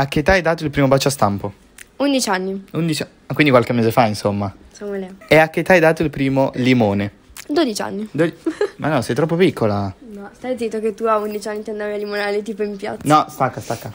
A che età hai dato il primo bacio a stampo? 11 anni. 11 ah, quindi qualche mese fa, insomma. Samuele. E a che età hai dato il primo limone? 12 anni. Do- Ma no, sei troppo piccola. No, stai zitto che tu a 11 anni ti andavi a limonare tipo in piazza. No, stacca, stacca.